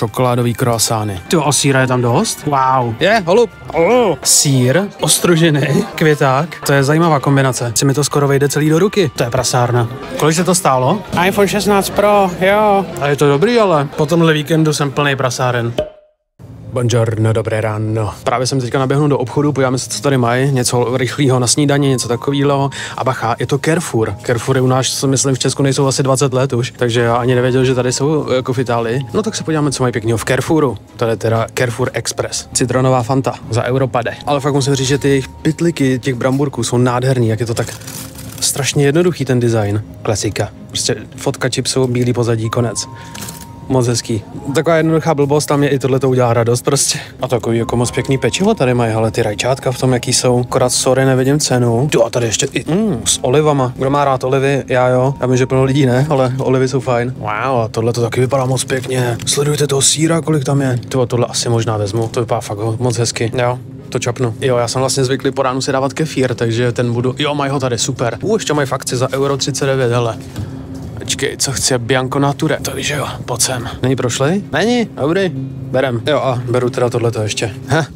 čokoládový croissány. Ty a síra je tam dost? Wow. Je, holub. Oh. Sír, ostrožiny, květák. To je zajímavá kombinace. Si mi to skoro vejde celý do ruky. To je prasárna. Kolik se to stálo? iPhone 16 Pro, jo. A je to dobrý, ale po tomhle víkendu jsem plný prasáren. Buongiorno, dobré ráno. Právě jsem teďka naběhnul do obchodu, podíváme se, co tady mají, něco rychlého na snídaně, něco takového. A bacha, je to Carrefour. Carrefour je u nás, myslím, v Česku nejsou asi 20 let už, takže já ani nevěděl, že tady jsou jako v Itálii. No tak se podíváme, co mají pěkného v Carrefouru. To je teda Carrefour Express. Citronová Fanta za Europade. Ale fakt musím říct, že ty jejich pytliky těch bramburků jsou nádherný, jak je to tak strašně jednoduchý ten design. Klasika. Prostě fotka chipsů, bílý pozadí, konec moc hezký. Taková jednoduchá blbost, tam je i tohle to udělá radost prostě. A takový jako moc pěkný pečivo tady mají, ale ty rajčátka v tom, jaký jsou. Akorát sorry, nevidím cenu. Tu a tady ještě i mm, s olivama. Kdo má rád olivy? Já jo. Já vím, že plno lidí ne, ale olivy jsou fajn. Wow, a tohle to taky vypadá moc pěkně. Sledujte toho síra, kolik tam je. Tu tohle asi možná vezmu. To vypadá fakt moc hezky. Jo, to čapnu. Jo, já jsem vlastně zvyklý po ránu si dávat kefír, takže ten budu. Jo, mají ho tady, super. U, ještě mají fakci za euro 39, hele. Počkej, co chce Bianco Nature? To víš, jo, pojď sem. Není prošlej? Není? Dobrý, berem. Jo a beru teda tohleto ještě. Heh.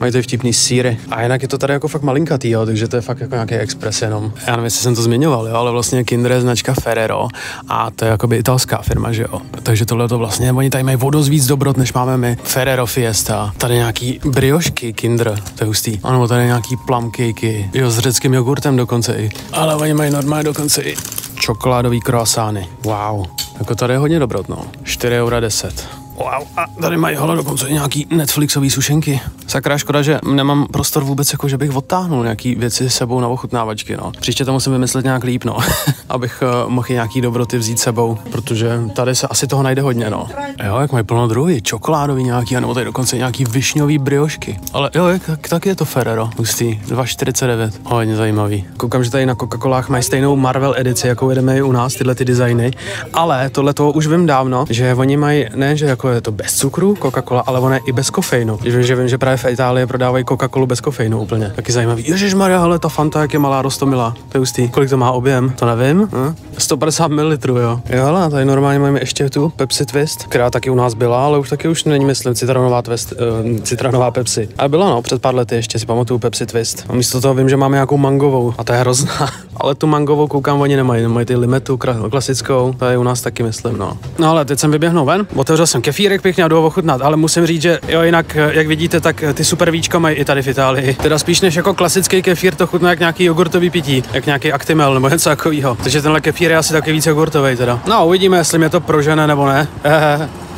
Mají tady vtipný síry. A jinak je to tady jako fakt malinkatý, jo, takže to je fakt jako nějaký expres jenom. Já nevím, jestli jsem to zmiňoval, jo, ale vlastně Kinder je značka Ferrero a to je jakoby italská firma, že jo. Takže tohle to vlastně, oni tady mají vodost víc dobrot, než máme my. Ferrero Fiesta, tady nějaký briošky Kinder, to je hustý. Ano, tady nějaký plum cakey, jo, s řeckým jogurtem dokonce i. Ale oni mají normálně dokonce i čokoládový croissány. Wow. Jako tady je hodně dobrot, no. 4,10 eura. Wow, a tady mají holo dokonce i nějaký Netflixový sušenky. Sakra, škoda, že nemám prostor vůbec, jako že bych odtáhnul nějaký věci s sebou na ochutnávačky, no. Příště to musím vymyslet nějak líp, no. Abych uh, mohl nějaký dobroty vzít sebou, protože tady se asi toho najde hodně, no. Jo, jak mají plno druhy, čokoládový nějaký, nebo tady dokonce nějaký višňový briošky. Ale jo, jak, tak je to Ferrero, hustý, 2,49. Hodně zajímavý. Koukám, že tady na Coca-Colách mají stejnou Marvel edici, jako jedeme i u nás, tyhle ty designy, ale tohle to už vím dávno, že oni mají, ne, že jako je to bez cukru, Coca-Cola, ale ona je i bez kofeinu. Že, že vím, že právě v Itálii prodávají Coca-Colu bez kofeinu úplně. Taky zajímavý. Ježíš Maria, ale ta Fanta, jak je malá, rostomilá. To je hustý. Kolik to má objem? To nevím. Hm? 150 ml, jo. Jo, ale tady normálně máme ještě tu Pepsi Twist, která taky u nás byla, ale už taky už není, myslím, citronová, twist, uh, citronová Pepsi. Ale byla, no, před pár lety ještě si pamatuju Pepsi Twist. A místo toho vím, že máme nějakou mangovou a ta je hrozná. ale tu mangovou koukám, oni nemají, mají ty limetu klasickou, to je u nás taky, myslím, no. No ale teď jsem vyběhnul ven, otevřel jsem kefírek pěkně a jdu ochutnat, ale musím říct, že jo, jinak, jak vidíte, tak ty super víčka mají i tady v Itálii. Teda spíš než jako klasický kefír, to chutná jak nějaký jogurtový pití, jak nějaký Actimel nebo něco takového. Takže tenhle kefír je asi taky víc jogurtový teda. No, uvidíme, jestli mě to prožene nebo ne.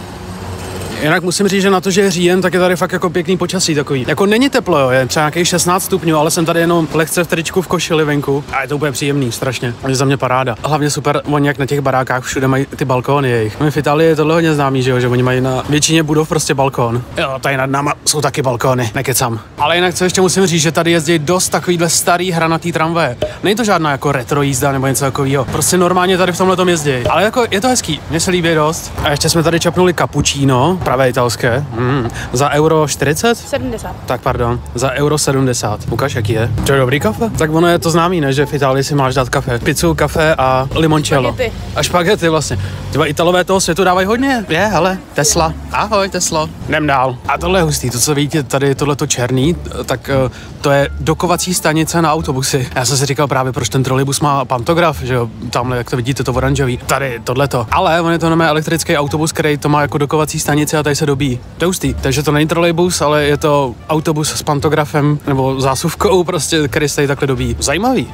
Jinak musím říct, že na to, že je říjen, tak je tady fakt jako pěkný počasí takový. Jako není teplo, jo, je třeba nějakých 16 stupňů, ale jsem tady jenom lehce v tričku v košili venku a je to úplně příjemný, strašně. Je za mě paráda. A hlavně super, oni jak na těch barákách všude mají ty balkóny jejich. My v Itálii je tohle hodně známý, že jo, že oni mají na většině budov prostě balkón. Jo, tady nad náma jsou taky balkóny, nekecam. Ale jinak co ještě musím říct, že tady jezdí dost takovýhle starý hranatý tramvaje. Není to žádná jako retro jízda nebo něco takového. Prostě normálně tady v tomhle tom jezdí. Ale jako je to hezký, mně se líbí dost. A ještě jsme tady čapnuli cappuccino, pravé italské. Mm. Za euro 40? 70. Tak pardon, za euro 70. Ukaž, jaký je. To je dobrý kafe? Tak ono je to známý, ne, že v Itálii si máš dát kafe. Pizzu, kafe a limoncello. Špagety. A špagety vlastně. Tyba Italové toho světu dávají hodně. Je, hele, Tesla. Ahoj, Tesla. Jdem dál. A tohle je hustý, to, co vidíte tady, tohleto černý, tak eh, to je dokovací stanice na autobusy. Já jsem si říkal právě, proč ten trolejbus má pantograf, že jo, tamhle, jak to vidíte, to oranžový. Tady, tohleto. Ale on je to normálně elektrický autobus, který to má jako dokovací stanice a tady se dobí. To je hustý. Takže to není trolejbus, ale je to autobus s pantografem nebo zásuvkou, prostě, který se tady takhle dobí. Zajímavý.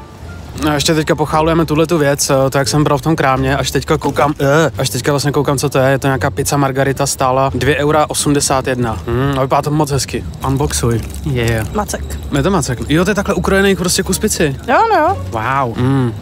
No a ještě teďka pochálujeme tuhle tu věc, eh, to jak jsem bral v tom krámě, až teďka koukám, eh, až teďka vlastně koukám, co to je, je to nějaká pizza margarita stála 2,81 eura. Hmm, a vypadá to moc hezky. Unboxuj. Yeah. Macek. Je to macek. Jo, to je takhle ukrojený prostě kus pici. Jo, no jo. Wow. Mm.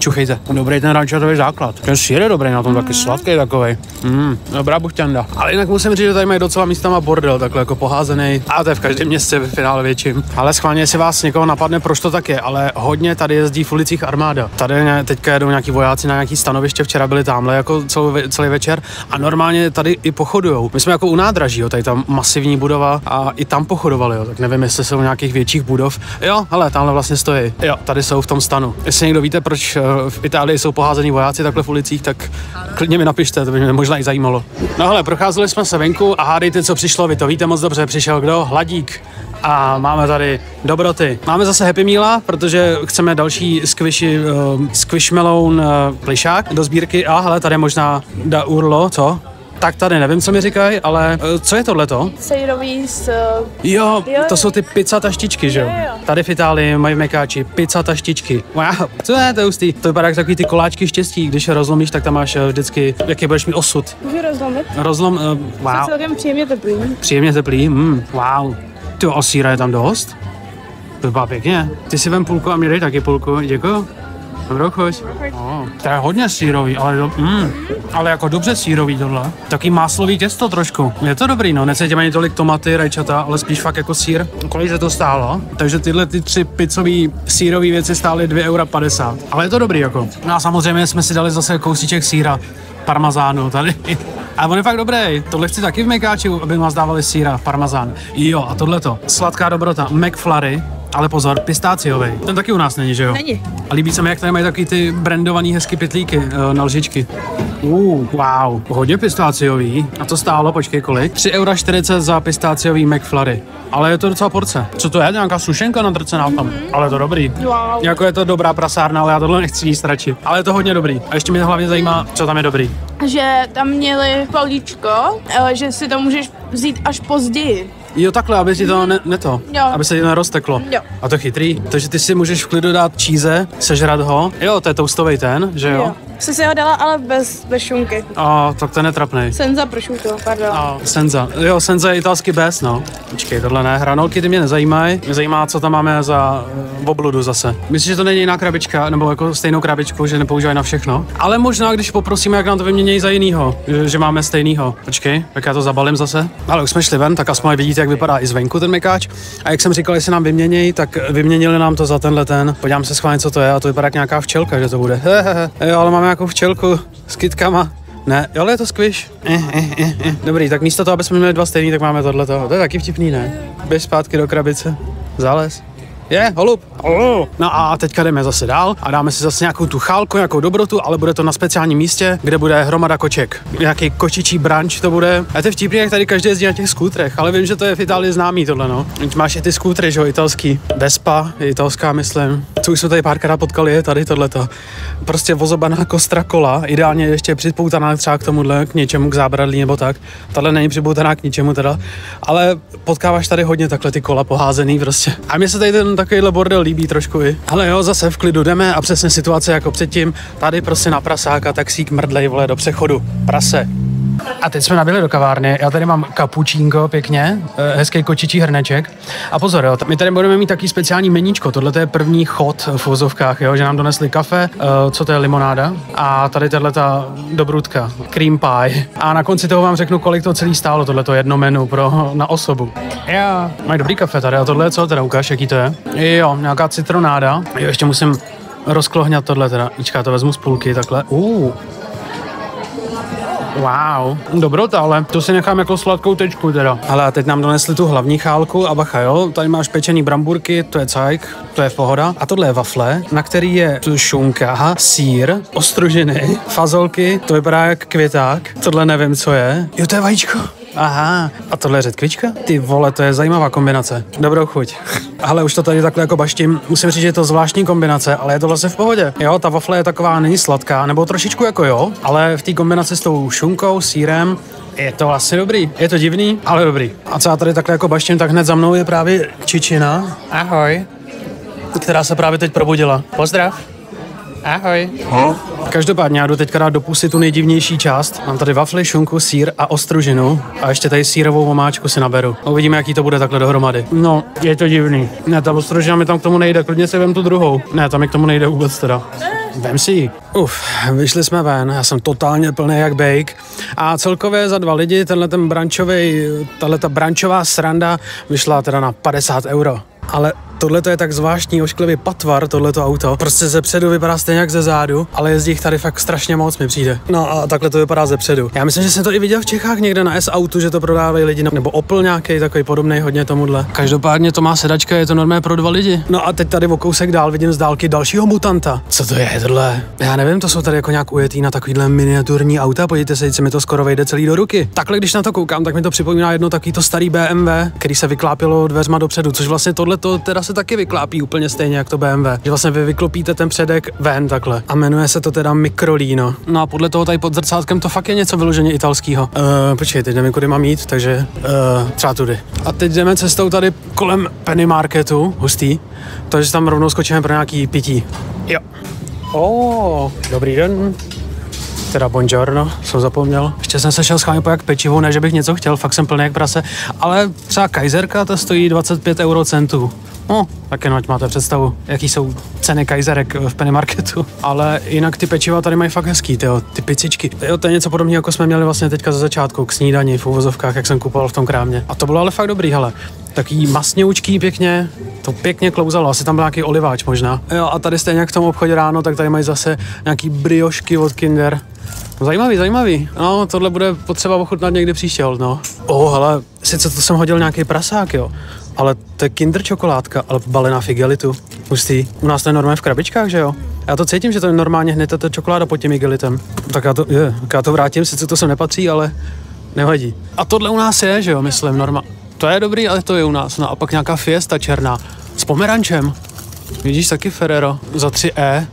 Čuchejte. Dobrý ten rančatový základ. Ten sír je dobrý na tom, taky sladký takový. Mm, dobrá buchťanda. Ale jinak musím říct, že tady mají docela místama bordel, takhle jako poházený. A to je v každém městě ve finále větším. Ale schválně, jestli vás někoho napadne, proč to tak je, ale hodně tady jezdí v ulicích armáda. Tady teďka jedou nějaký vojáci na nějaký stanoviště, včera byli tamhle jako celý, ve- celý večer a normálně tady i pochodujou. My jsme jako u nádraží, jo, tady tam masivní budova a i tam pochodovali, jo, tak nevím, jestli jsou nějakých větších budov. Jo, ale tamhle vlastně stojí. Jo, tady jsou v tom stanu. Jestli někdo víte, proč eh, v Itálii jsou poházený vojáci takhle v ulicích, tak klidně mi napište, to by mě možná i zajímalo. No hele, procházeli jsme se venku a hádejte, co přišlo, vy to víte moc dobře, přišel kdo? Hladík. A máme tady dobroty. Máme zase Happy Meala, protože chceme další squishy, uh, squishmalone uh, plišák do sbírky. A hele, tady možná da urlo, co? Tak tady nevím, co mi říkají, ale uh, co je tohleto? Sejrový s... Uh, Jo, Jo, to jsou ty pizza taštičky, že jo? Tady v Itálii mají Mekáči pizza taštičky. Wow, co je to hustý? To vypadá jak takový ty koláčky štěstí, když je rozlomíš, tak tam máš eh, vždycky, jaký budeš mít osud. můžu rozlomit? Rozlom, uh, wow, Celkem příjemně teplý. příjemně teplý, mm, wow. Ty a síra je tam dost? To vypadá pěkně. Ty si vem půlku a mě dej taky půlku, děkuji. Dobrou chuť. Oh, to je hodně sírový, ale, do, mm, ale jako dobře sírový tohle. Taký máslový těsto trošku. Je to dobrý, no, necítím ani tolik tomaty, rajčata, ale spíš fakt jako sír. Kolik se to stálo? Takže tyhle ty tři pizzový sírový věci stály 2,50 eura. Ale je to dobrý jako. No a samozřejmě jsme si dali zase kousíček síra parmazánu tady. A on je fakt dobrý. Tohle chci taky v Mekáči, aby nás dávali síra, parmazán. Jo, a tohle to. Sladká dobrota. McFlurry, ale pozor, pistáciový. Ten taky u nás není, že jo? Není. A líbí se mi, jak tady mají takový ty brandovaný hezky pitlíky eh, na lžičky. Uh, wow, hodně pistáciový. A to stálo, počkej, kolik? 3,40 eura za pistáciový McFlurry. Ale je to docela porce. Co to je? Nějaká sušenka nadrcená tam. Ale je to dobrý. Wow. Jako je to dobrá prasárna, ale já tohle nechci jíst radši. Ale je to hodně dobrý. A ještě mě hlavně zajímá, co tam je dobrý. Že tam měli políčko, ale že si to můžeš vzít až později. Jo, takhle, aby ti to ne, ne to, Jo. aby se ti nerozteklo. Jo. A to je chytrý. Takže ty si můžeš v klidu dát číze, sežrat ho. Jo, to je toastový ten, že jo? Jo. Jsi si ho dala, ale bez, bez šunky. A tak ten je trapnej. Senza prosciutto, pardon. A senza. Jo, senza je italský bez, no. Počkej, tohle ne. Hranolky ty mě nezajímají. Mě zajímá, co tam máme za uh, obludu zase. Myslím, že to není jiná krabička, nebo jako stejnou krabičku, že nepoužívají na všechno. Ale možná, když poprosíme, jak nám to vymění za jinýho, že, že máme stejnýho. Počkej, tak já to zabalím zase. Ale už jsme šli ven, tak aspoň vidíte, jak vypadá i zvenku ten mekáč. A jak jsem říkal, jestli nám vyměnějí, tak vyměnili nám to za tenhle ten. Podívám se schválně, co to je, a to vypadá jak nějaká včelka, že to bude. Jo, ale máme nějakou včelku s kytkama. Ne, jo, ale je to squish. Eh, eh, eh, eh. Dobrý, tak místo toho, aby jsme měli dva stejný, tak máme tohleto. To je taky vtipný, ne? Běž zpátky do krabice. Zález. Je, holub. Oh. No a teďka jdeme zase dál a dáme si zase nějakou tu chálku, nějakou dobrotu, ale bude to na speciálním místě, kde bude hromada koček. Nějaký kočičí branč to bude. A to je vtipný, jak tady každý jezdí na těch skútrech, ale vím, že to je v Itálii známý tohle, no. Teď máš i ty skútry, že jo, italský. Vespa, je italská, myslím. Co už jsme tady párkrát potkali, je tady tohleto. Prostě vozobaná kostra kola, ideálně ještě připoutaná třeba k tomuhle, k něčemu, k zábradlí nebo tak. Tahle není připoutaná k ničemu teda, ale potkáváš tady hodně takhle ty kola poházený prostě. A mně se tady ten takovýhle bordel líbí trošku i. Ale jo, zase v klidu jdeme a přesně situace jako předtím. Tady prostě na prasáka taxík mrdlej vole do přechodu. Prase. A teď jsme nabili do kavárny, já tady mám kapučínko pěkně, eh, hezký kočičí hrneček. A pozor, jo, my tady budeme mít taky speciální meníčko, tohle je první chod v vozovkách, jo, že nám donesli kafe, eh, co to je limonáda a tady tahle ta dobrutka, cream pie. A na konci toho vám řeknu, kolik to celý stálo, tohle jedno menu pro, na osobu. Jo, mají dobrý kafe tady a tohle je co teda, ukáž, jaký to je? Jo, nějaká citronáda, jo, ještě musím rozklohňat tohle teda, Ička, to vezmu z půlky takhle. Uh, Wow, dobrota, ale to si nechám jako sladkou tečku teda. Ale a teď nám donesli tu hlavní chálku a bacha, jo, tady máš pečený bramburky, to je cajk, to je pohoda. A tohle je wafle, na který je tu šunka, sír, ostružiny, fazolky, to vypadá jak květák, tohle nevím, co je. Jo, to je vajíčko. Aha, a tohle je řetkvička? Ty vole, to je zajímavá kombinace. Dobrou chuť. Ale už to tady takhle jako baštím. Musím říct, že je to zvláštní kombinace, ale je to vlastně v pohodě. Jo, ta wafle je taková, není sladká, nebo trošičku jako jo, ale v té kombinaci s tou šunkou, sírem, je to vlastně dobrý. Je to divný, ale dobrý. A co já tady takhle jako baštím, tak hned za mnou je právě Čičina. Ahoj. Která se právě teď probudila. Pozdrav. Ahoj. Každopádně já jdu teďka dát do pusy tu nejdivnější část. Mám tady wafly, šunku, sír a ostružinu. A ještě tady sírovou omáčku si naberu. A uvidíme, jaký to bude takhle dohromady. No, je to divný. Ne, ta ostružina mi tam k tomu nejde, klidně si vem tu druhou. Ne, tam mi k tomu nejde vůbec teda. Vem si ji. Uf, vyšli jsme ven, já jsem totálně plný jak bake. A celkově za dva lidi tenhle ten brančový, tahle ta brančová sranda vyšla teda na 50 euro. Ale Tohle to je tak zvláštní ošklivý patvar, tohleto auto. Prostě ze předu vypadá stejně jak ze zádu, ale jezdí jich tady fakt strašně moc mi přijde. No a takhle to vypadá ze předu. Já myslím, že jsem to i viděl v Čechách někde na S autu, že to prodávají lidi, nebo Opel nějaký takový podobný hodně tomuhle. Každopádně to má sedačka, je to normálně pro dva lidi. No a teď tady o kousek dál vidím z dálky dalšího mutanta. Co to je tohle? Já nevím, to jsou tady jako nějak ujetý na takovýhle miniaturní auta, podívejte se, se mi to skoro vejde celý do ruky. Takhle, když na to koukám, tak mi to připomíná jedno takový to starý BMW, který se vyklápilo dveřma dopředu, což vlastně tohle to teda se taky vyklápí úplně stejně jak to BMW. Že vlastně vy vyklopíte ten předek ven takhle. A jmenuje se to teda Microlino. No a podle toho tady pod zrcátkem to fakt je něco vyloženě italského. Uh, počkej, teď nevím, kudy mám jít, takže uh, třeba tudy. A teď jdeme cestou tady kolem Penny Marketu, hustý, takže tam rovnou skočíme pro nějaký pití. Jo. Oh, dobrý den. Teda buongiorno, jsem zapomněl. Ještě jsem se šel schválně po jak pečivo, ne, že bych něco chtěl, fakt jsem plný jak prase. Ale třeba kajzerka, ta stojí 25 eurocentů. No, tak jenom ať máte představu, jaký jsou ceny kajzerek v Penny Marketu. Ale jinak ty pečiva tady mají fakt hezký, tyjo, ty picičky. Jo, to je něco podobného, jako jsme měli vlastně teďka za začátku k snídani v uvozovkách, jak jsem kupoval v tom krámě. A to bylo ale fakt dobrý, hele. Taký masňoučký pěkně, to pěkně klouzalo, asi tam byl nějaký oliváč možná. Jo, a tady stejně jak v tom obchodě ráno, tak tady mají zase nějaký briošky od Kinder. Zajímavý, zajímavý. No, tohle bude potřeba ochutnat někdy příště, no. Oh, hele, sice to jsem hodil nějaký prasák, jo, ale to je kinder čokoládka, ale balená v igelitu. Hustý. U nás to je normálně v krabičkách, že jo? Já to cítím, že to je normálně hned ta čokoláda pod tím igelitem. Tak já to, je, já to vrátím, sice to sem nepatří, ale nevadí. A tohle u nás je, že jo, myslím, norma. To je dobrý, ale to je u nás. No a pak nějaká fiesta černá. S pomerančem. Vidíš taky Ferrero za 3E.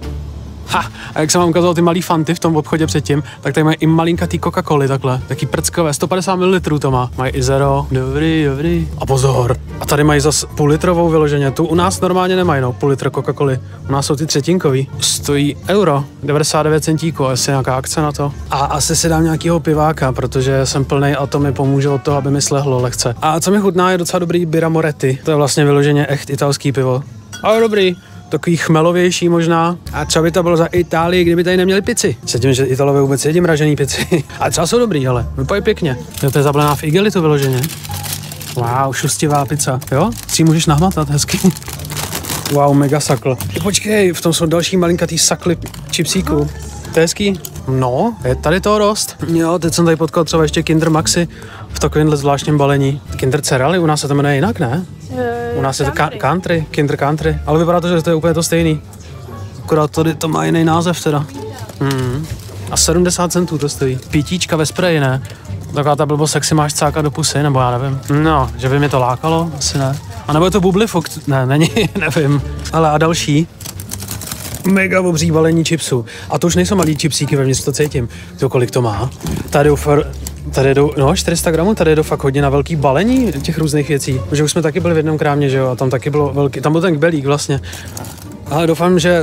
Ha, a jak jsem vám ukázal ty malý fanty v tom obchodě předtím, tak tady mají i malinkatý Coca-Coly takhle, taky prckové, 150 ml to má. Mají i zero, dobrý, dobrý. A pozor, a tady mají zase půl litrovou vyloženě, tu u nás normálně nemají, no, půl litr Coca-Coly. U nás jsou ty třetinkový. Stojí euro, 99 centíků, asi nějaká akce na to. A asi si dám nějakýho piváka, protože jsem plný a to mi pomůže od toho, aby mi slehlo lehce. A co mi chutná, je docela dobrý Bira Moretti. To je vlastně vyloženě echt italský pivo. Ale dobrý, takový chmelovější možná. A třeba by to bylo za Itálii, kdyby tady neměli pici. Se tím, že Italové vůbec jedí mražený pici. A třeba jsou dobrý, ale vypadají pěkně. Jo, to je zablená v igelitu vyloženě. Wow, šustivá pizza, jo? Si můžeš nahmatat hezky. Wow, mega sakl. Počkej, v tom jsou další malinkatý sakly čipsíků. To je hezký. No, je tady to rost. Jo, teď jsem tady potkal třeba ještě Kinder Maxi v takovémhle zvláštním balení. Kinder Cerali, u nás se to jmenuje jinak, ne? U nás je to ka- country, Kinder Country, ale vypadá to, že to je úplně to stejný. Akorát tady to má jiný název teda. Hmm. A 70 centů to stojí. Pítíčka ve spreji, ne? Taková ta blbost, jak si máš cákat do pusy, nebo já nevím. No, že by mě to lákalo, asi ne. A nebo je to bublifok, ne, není, nevím. Ale a další, mega obří balení chipsů. A to už nejsou malý chipsíky, vevnitř to cítím. To kolik to má? Tady ufr, Tady jdou, no 400 gramů, tady jdou fakt hodně na velký balení těch různých věcí. Protože už jsme taky byli v jednom krámě, že jo, a tam taky bylo velký, tam byl ten kbelík vlastně. Ale doufám, že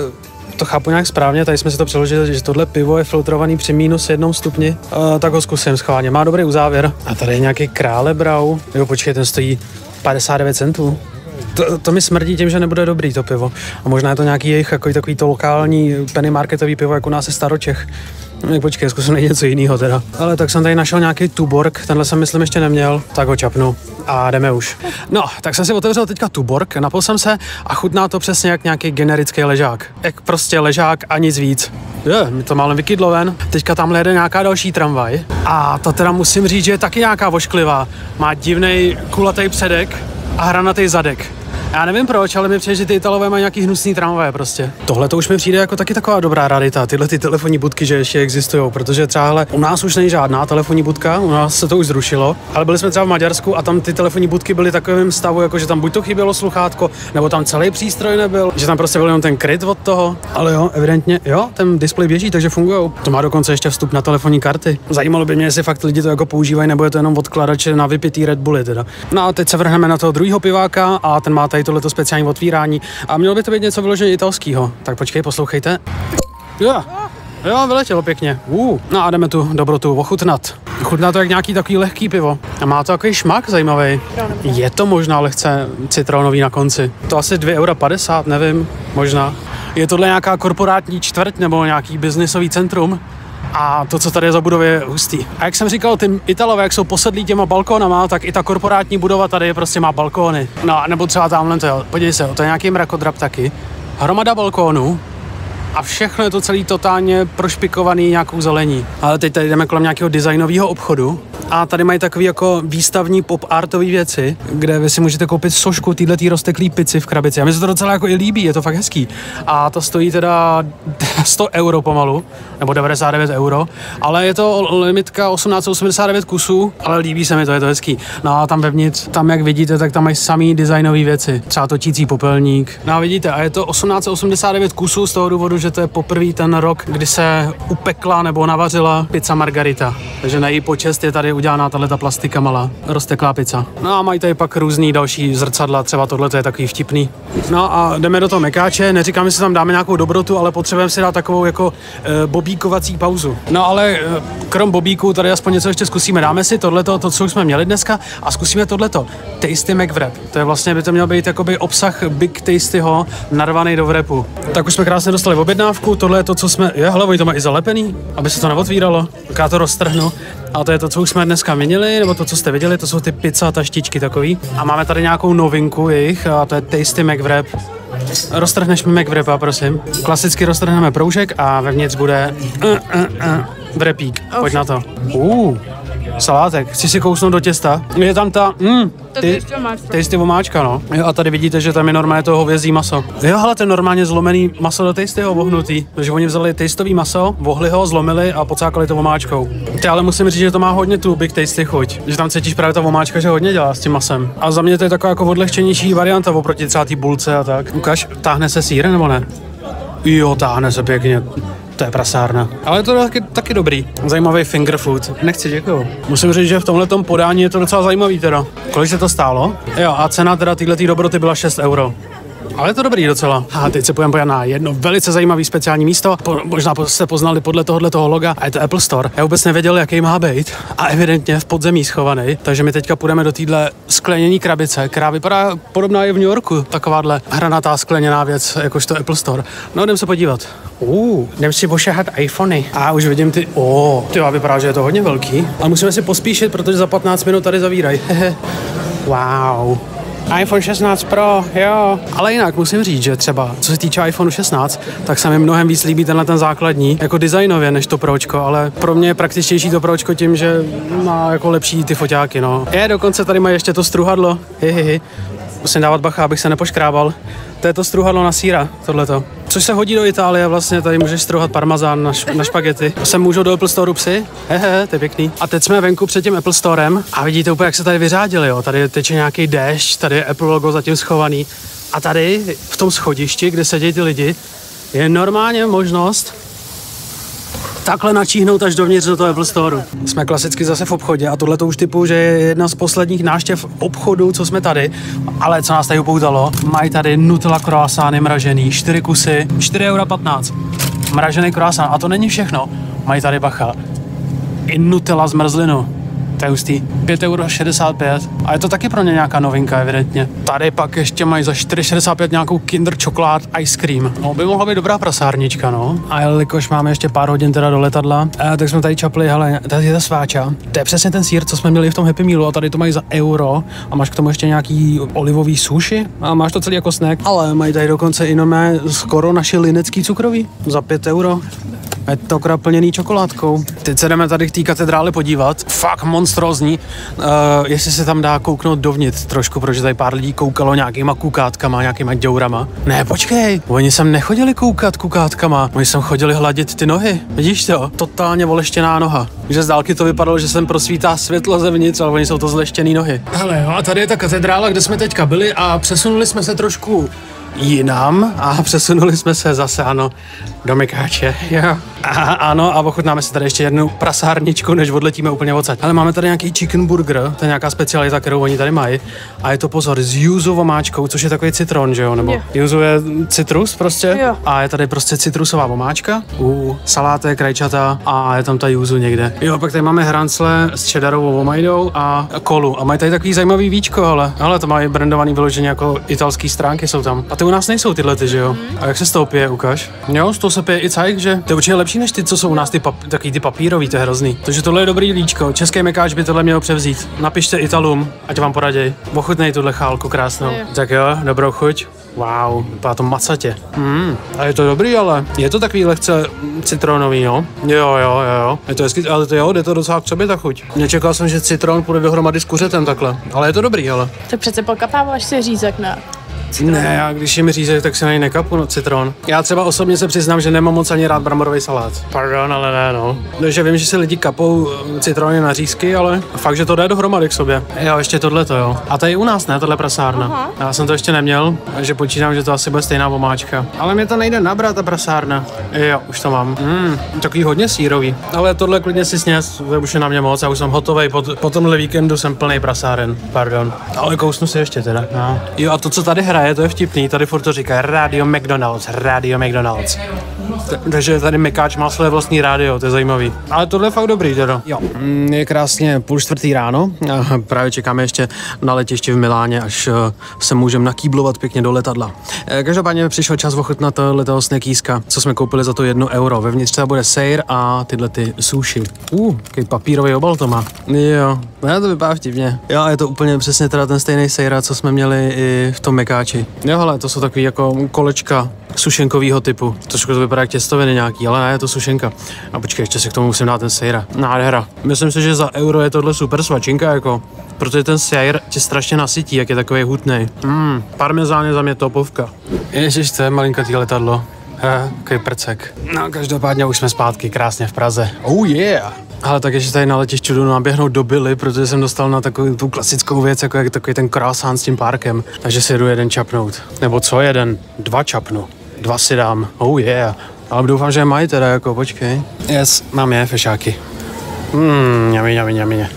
to chápu nějak správně, tady jsme si to přeložili, že tohle pivo je filtrovaný při minus jednom stupni, uh, tak ho zkusím schválně. Má dobrý uzávěr. A tady je nějaký krále brau. Jo, počkej, ten stojí 59 centů. To, to mi smrdí tím, že nebude dobrý to pivo. A možná je to nějaký jejich jako takový to lokální penny marketový pivo, jako u nás je Staročech. No, počkej, zkusím najít něco jiného teda. Ale tak jsem tady našel nějaký Tuborg, tenhle jsem myslím ještě neměl, tak ho čapnu a jdeme už. No, tak jsem si otevřel teďka Tuborg, napil jsem se a chutná to přesně jak nějaký generický ležák. Jak prostě ležák a nic víc. Je, mi to málem vykydlo ven. Teďka tam jede nějaká další tramvaj. A to teda musím říct, že je taky nějaká vošklivá. Má divný kulatý předek a hranatý zadek. Já nevím proč, ale mi přijde, že ty Italové mají nějaký hnusný tramvaje prostě. Tohle to už mi přijde jako taky taková dobrá rarita, tyhle ty telefonní budky, že ještě existují, protože třeba hele, u nás už není žádná telefonní budka, u nás se to už zrušilo, ale byli jsme třeba v Maďarsku a tam ty telefonní budky byly takovým stavu, jako že tam buď to chybělo sluchátko, nebo tam celý přístroj nebyl, že tam prostě byl jenom ten kryt od toho, ale jo, evidentně, jo, ten displej běží, takže fungují. To má dokonce ještě vstup na telefonní karty. Zajímalo by mě, jestli fakt lidi to jako používají, nebo je to jenom odkladač na vypitý Red Bulli teda. No a teď se vrhneme na toho druhého piváka a ten má tady tohleto speciální otvírání a mělo by to být něco vyloženě italského. Tak počkej, poslouchejte. Jo, jo, vyletělo pěkně. Uh. No a jdeme tu dobrotu ochutnat. Chutná to jak nějaký takový lehký pivo. A má to takový šmak zajímavý. Je to možná lehce citronový na konci. To asi 2,50 euro, nevím, možná. Je tohle nějaká korporátní čtvrť nebo nějaký biznisový centrum? A to, co tady je za budově, je hustý. A jak jsem říkal, ty Italové, jak jsou posedlí těma balkónama, tak i ta korporátní budova tady prostě má balkóny. No, nebo třeba tamhle to, jo. podívej se, to je nějaký mrakodrap taky. Hromada balkónů, a všechno je to celý totálně prošpikovaný nějakou zelení. Ale teď tady jdeme kolem nějakého designového obchodu a tady mají takový jako výstavní pop artové věci, kde vy si můžete koupit sošku téhle tý rozteklý pici v krabici. A mi se to docela jako i líbí, je to fakt hezký. A to stojí teda 100 euro pomalu, nebo 99 euro, ale je to limitka 1889 kusů, ale líbí se mi to, je to hezký. No a tam vevnitř, tam jak vidíte, tak tam mají samý designové věci, třeba točící popelník. No a vidíte, a je to 1889 kusů z toho důvodu, že to je poprvé ten rok, kdy se upekla nebo navařila pizza margarita. Takže na její počest je tady udělaná tahle ta plastika malá, rozteklá pizza. No a mají tady pak různý další zrcadla, třeba tohle je takový vtipný. No a jdeme do toho mekáče, neříkám, že tam dáme nějakou dobrotu, ale potřebujeme si dát takovou jako e, bobíkovací pauzu. No ale e, krom bobíku tady aspoň něco ještě zkusíme. Dáme si tohleto, to, co jsme měli dneska, a zkusíme tohleto. Tasty McWrap. To je vlastně, by to měl být jakoby obsah Big Tastyho narvaný do wrapu. Tak už jsme krásně dostali objednávku, tohle je to, co jsme, je, hele, to má i zalepený, aby se to neotvíralo, tak já to roztrhnu. A to je to, co už jsme dneska měnili, nebo to, co jste viděli, to jsou ty pizza taštičky takový. A máme tady nějakou novinku jejich, a to je Tasty McWrap. Roztrhneš mi McWrapa, prosím. Klasicky roztrhneme proužek a vevnitř bude uh, uh, uh, vrepík. Pojď na to. Uh, salátek. Chci si kousnout do těsta. Je tam ta, mm, ty, tasty vomáčka, no. Jo, a tady vidíte, že tam je normálně to hovězí maso. Jo, ale ten normálně zlomený maso do tastyho vohnutý. Takže oni vzali tastový maso, vohli ho, zlomili a pocákali to vomáčkou. Ty ale musím říct, že to má hodně tu big tasty chuť. Že tam cítíš právě ta vomáčka, že hodně dělá s tím masem. A za mě to je taková jako odlehčenější varianta oproti třeba té bulce a tak. Ukaž, táhne se sír nebo ne? Jo, táhne se pěkně. To je prasárna. Ale je to taky, taky dobrý. Zajímavý finger food. Nechci, děkuju. Musím říct, že v tomhle podání je to docela zajímavý teda. Kolik se to stálo? Jo, a cena teda téhle dobroty byla 6 euro. Ale je to dobrý docela. A teď se půjdeme pojít na jedno velice zajímavé speciální místo. Po, možná jste poznali podle tohohle toho loga. A je to Apple Store. Já vůbec nevěděl, jaký má být. A evidentně v podzemí schovaný. Takže my teďka půjdeme do téhle sklenění krabice, která vypadá podobná i v New Yorku. Takováhle hranatá skleněná věc, jakožto Apple Store. No, jdem se podívat. Uh, jdem si pošahat iPhony. A už vidím ty, o, oh, ty vypadá, že je to hodně velký. A musíme si pospíšit, protože za 15 minut tady zavírají. wow iPhone 16 Pro, jo. Ale jinak musím říct, že třeba co se týče iPhone 16, tak se mi mnohem víc líbí tenhle ten základní, jako designově než to Pročko, ale pro mě je praktičtější to Pročko tím, že má jako lepší ty foťáky, no. Je, dokonce tady mají ještě to struhadlo, hi. Musím dávat bacha, abych se nepoškrábal. To je to struhadlo na síra, tohleto. Což se hodí do Itálie vlastně, tady můžeš struhat parmazán na, š- na špagety. Sem můžou do Apple Store psy, hehe, to je pěkný. A teď jsme venku před tím Apple Storem a vidíte úplně, jak se tady vyřádili, jo. Tady teče nějaký déšť, tady je Apple logo zatím schovaný. A tady v tom schodišti, kde sedí ty lidi, je normálně možnost takhle načíhnout až dovnitř do toho Apple Store. Jsme klasicky zase v obchodě a tohle to už typu, že je jedna z posledních náštěv obchodu, co jsme tady. Ale co nás tady upoutalo, mají tady Nutella croissany mražený, 4 kusy, 4,15 euro. Mražený croissant a to není všechno. Mají tady bacha. I Nutella zmrzlinu to je hustý. 5,65 euro. A je to taky pro ně nějaká novinka, evidentně. Tady pak ještě mají za 4,65 nějakou Kinder Chocolate Ice Cream. No, by mohla být dobrá prasárnička, no. A jelikož máme ještě pár hodin teda do letadla, eh, tak jsme tady čapli, hele, tady je ta sváča. To je přesně ten sír, co jsme měli v tom Happy Mealu a tady to mají za euro a máš k tomu ještě nějaký olivový sushi a máš to celý jako snack. Ale mají tady dokonce i nové skoro naše linecký cukroví za 5 euro. Je to plněný čokoládkou. Teď se jdeme tady k té katedrále podívat. Fakt monstrózní. Uh, jestli se tam dá kouknout dovnitř trošku, protože tady pár lidí koukalo nějakýma kukátkama, nějakýma děurama. Ne, počkej, oni sem nechodili koukat kukátkama, oni sem chodili hladit ty nohy. Vidíš to? Totálně voleštěná noha. Že z dálky to vypadalo, že sem prosvítá světlo zevnitř, ale oni jsou to zleštěný nohy. Hele, jo, a tady je ta katedrála, kde jsme teďka byli a přesunuli jsme se trošku jinam a přesunuli jsme se zase, ano, do Mikáče, jo. A, ano, a ochutnáme si tady ještě jednu prasárničku, než odletíme úplně odsaď. Ale máme tady nějaký chicken burger, to je nějaká specialita, kterou oni tady mají. A je to pozor, s yuzu vomáčkou, což je takový citron, že jo? Nebo yeah. yuzu je citrus prostě. Yeah. A je tady prostě citrusová vomáčka, u salátek, krajčata a je tam ta yuzu někde. Jo, pak tady máme hrancle s čedarovou vomajdou a kolu. A mají tady takový zajímavý víčko, ale, ale to mají brandovaný vyloženě jako italský stránky jsou tam. A ty u nás nejsou tyhle ty, že jo? Mm. A jak se z toho pije, ukáž? Jo, z toho se pije i cajk, že to je určitě lepší lepší než ty, co jsou u nás, ty pap, takový ty papírový, to je hrozný. Takže tohle je dobrý líčko, český mekáč by tohle měl převzít. Napište Italům, ať vám poradí. Ochutnej tuhle chálku krásnou. Jo. Tak jo, dobrou chuť. Wow, vypadá to macatě. Mm, a je to dobrý, ale je to takový lehce citronový, no. Jo, jo, jo, jo. Je to hezky, ale to jo, jde to docela k sobě ta chuť. Nečekal jsem, že citron půjde dohromady s kuřetem takhle, ale je to dobrý, ale. To přece pokapáváš si řízek, ne? Ne, já když jim řízek, tak se na něj nekapu no, citron. Já třeba osobně se přiznám, že nemám moc ani rád bramborový salát. Pardon, ale ne, no. Takže vím, že si lidi kapou eh, citrony na řízky, ale fakt, že to jde dohromady k sobě. Jo, ještě tohle to jo. A to je u nás, ne, tohle prasárna. Aha. Já jsem to ještě neměl, takže počítám, že to asi bude stejná omáčka. Ale mě to nejde nabrat, ta prasárna. Jo, už to mám. Mm, takový hodně sírový. Ale tohle klidně si sněz, to už je na mě moc, já už jsem hotový. Po, po tomhle víkendu jsem plný prasáren. Pardon. Ale kousnu si ještě teda. No. Jo, a to, co tady hraje, to je vtipný. Tady furt to říká Radio McDonald's, Radio McDonald's. T- takže tady Mekáč má své vlastní rádio, to je zajímavý. Ale tohle je fakt dobrý teda. Jo, mm, je krásně půl čtvrtý ráno. A právě čekáme ještě na letišti v Miláně, až eh, se můžeme nakýblovat pěkně do letadla. Eh, Každopádně přišel čas ochutnat tohle toho snekýska, co jsme koupili za to jedno euro. Vevnitř třeba bude sejr a tyhle ty sushi. Uh, jaký papírový obal to má. Jo, no to vypadá vtipně. Jo, a je to úplně přesně teda ten stejný sejra, co jsme měli i v tom Mekáči. Jo, hele, to jsou takový jako kolečka sušenkového typu. Trošku to vypadá jak těstoviny nějaký, ale ne, je to sušenka. A počkej, ještě si k tomu musím dát ten sejra. Nádhera. Myslím si, že za euro je tohle super svačinka, jako. Protože ten sejr tě strašně nasytí, jak je takový hutný. Mm, parmezán je za mě topovka. Ježiš, to je malinkatý letadlo. Eh, takový prcek. No, každopádně už jsme zpátky krásně v Praze. Oh yeah! Ale tak ještě tady na letišti jdu naběhnout do Billy, protože jsem dostal na takovou tu klasickou věc, jako jak takový ten croissant s tím párkem. Takže si jdu jeden čapnout. Nebo co jeden? Dva čapnu. Dva si dám. Oh yeah. Ale doufám, že je mají teda, jako počkej. Yes, mám je, fešáky. Mmm, ňami, ňami, ňami.